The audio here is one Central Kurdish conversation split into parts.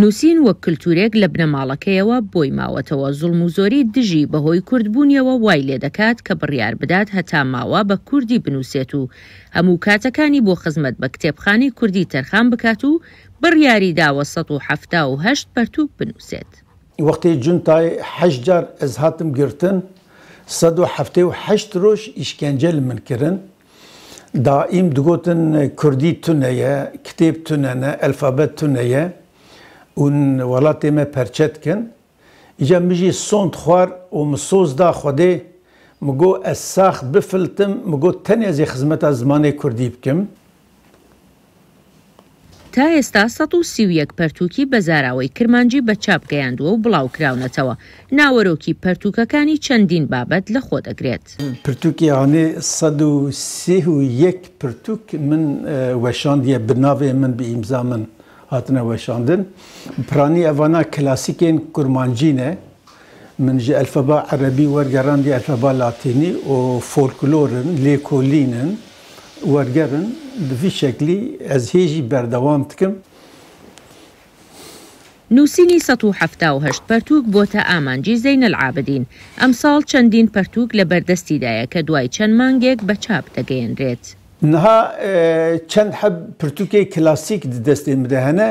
نووسین وەک کلتوورێک لە بنەماڵەکەیەوە بۆی ماوەتەوە، زوڵم و زۆری دژی بە هۆی کورد بوونیەوە وای لێ دەکات کە بڕیار بدات هەتا ماوە بە کوردی بنووسێت و هەموو کاتەکانی بۆ خزمەت بە کتێبخانەی کوردی تەرخان بکات و بڕیاری داوە سەد و حەفتا و هەشت پەرتووک بنووسێت. وەختی جونتای هەشت جار ئەز هاتم گرتن سەد و حەفتەی و هەشت رۆژ ئیشکەنجە لە من کرن دائیم دگوتن کوردی تونە یە، کتێب تونە نە، ئەلفابەت تونە یە ئون وەڵاتێ مە پەرچە دکن. ئیجا مژی سۆند خوار و م سۆز دا خودێ، م گۆ ئەز ساخت بفلتم، م گۆ تەنێ زێ خزمەتا زمانێ کوردی بکم. تا ئێستا سەد و سی و یەک پەرتووکی بە زاراوەی کرمانجی بە چاپ گەیاندووە و بڵاو کراونەتەوە، ناوەرۆکی پەرتووکەکانی چەندین بابەت لە خۆ دەگرێت. پرتووکی هانێ سەد و سی و یەک پرتووک من وەشاندیە، بە ناوێ من، بە ئیمزا من هاتنە وەشاندن. پرانی ئەڤانا کلاسیکێن کورمانجی نە. من ژە ئەلفەبا عەرەبی وەرگەڕاندی ئەلفەبا لاتینی و فۆلکلۆرن لێکۆلینن وەرگەرن دە ڤی شەکلی ئەز هێژی بەردەوام دکم. نووسینی سەد و حەفتا و هەشت پەرتووک بۆتە ئامانجی زەینەلعابدین، ئەمساڵ چەندین پەرتووک لە بەردەستیدایە کە دوای چەند مانگێک بە چاپ دەگەیەنرێت. نها چەند حەب پرتووکێ کلاسیک ددەستێ مرە هەنە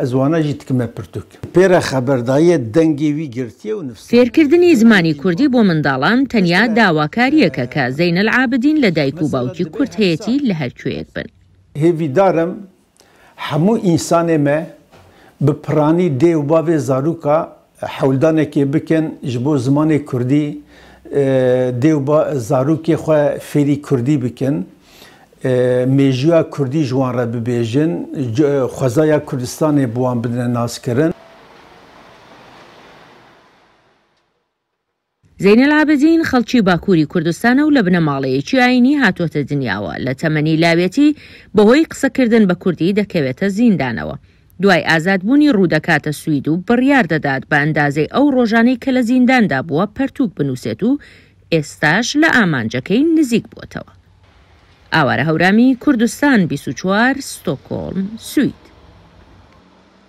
ئەزوانا ژی تکمە پرتوک. پێرە خەبەرداییە دەنگێ وی گرتیە و نڤساندنی لە کورد فێرکردنی زمانی دەکا. کوردی بۆ منداڵان تەنیا داواکارییەکە کە زەینەلعابدین لە دایک و مەسەلەن باوکی دەبێ کورد هەر هەیەتی ساڵ. لە هەر کوێیەک بن. هێڤیدارم حەموو ئینسانێ مە بپڕانی دێ و باڤێ زارووکا هەولدانێکی بکەن ژ بۆ زمانی کوردی دێ و با زاروکی خوێ فێری کوردی بکەن مێژویا کوردی ژ وان رە ببێژن خوەزایا کوردستانێ بوان بدنە ناز کرن. زەینەل عابدین خەڵکی باکووری کوردستانە و لە بنەماڵەیەکی ئایینی هاتووەتە دنیاوە، لە تەمەنی لاوێتی بەهۆی قسەکردن بە کوردی دەکەوێتە زیندانەوە. دوای ئازادبوونی ڕوودەکاتە سوید و بڕیار دەدات بە ئەندازەی ئەو ڕۆژانەی کە لە زینداندا بووە پەرتووک بنووسێت و ئێستاش لە ئامانجەکەی نزیک بووەتەوە. ئاوارە هەورامی، کوردستان بیست و چوار، ستۆکۆڵم، سوید.